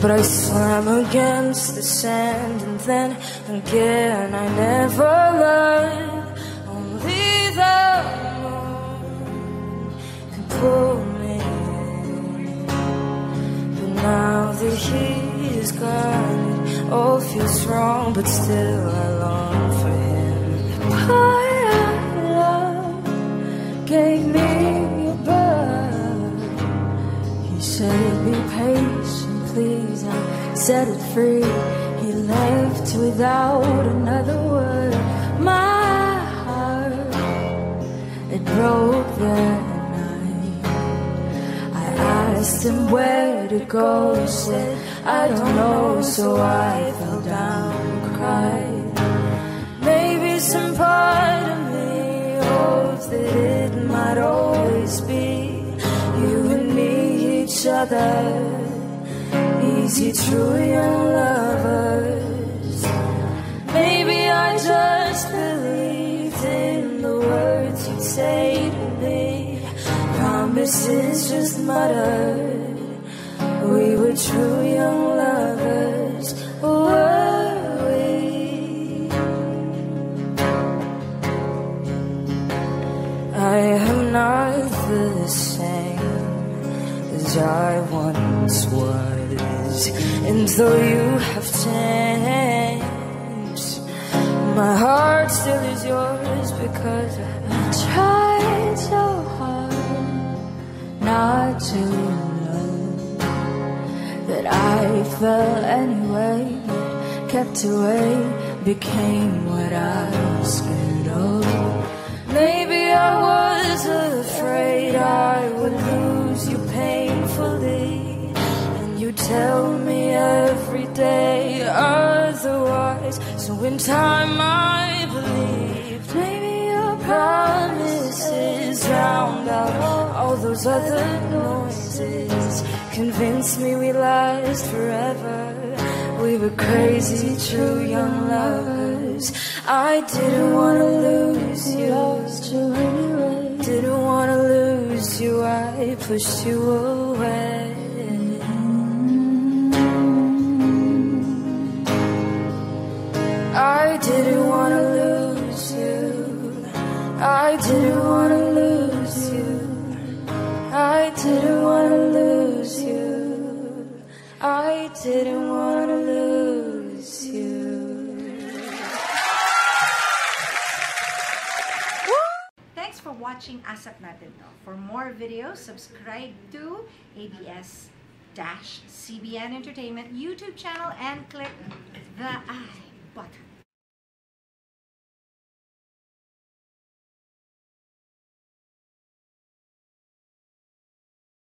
But I slam against the sand and then again I never learned. Only the moon can pull me in. But now that he is gone It all feels wrong but still I long for him. My love gave me set it free. He left without another word. My heart it broke that night. I asked him where to go. He said I don't know. So I fell down and cried. Maybe some part of me hopes that it might always be You and me, each other Easy, true young lovers Maybe I just believed in the words you'd say to me Promises just muttered We were true young lovers Were we? I am not the same as I once was. And though you have changed, my heart still is yours because I tried so hard not to love that I fell anyway, but kept away became what I was scared of. Maybe I was afraid I would lose you painfully. Tell me every day otherwise. So in time I believed maybe your promises drowned out all those other noises. Convince me we last forever. We were crazy, true young lovers. I didn't wanna lose you. Didn't wanna lose you. I pushed you away. I didn't wanna lose you. I didn't wanna lose you. I didn't wanna lose you. I didn't wanna lose you. Thanks for watching Asap Natin To. For more videos, subscribe to ABS-CBN Entertainment YouTube channel and click the I button.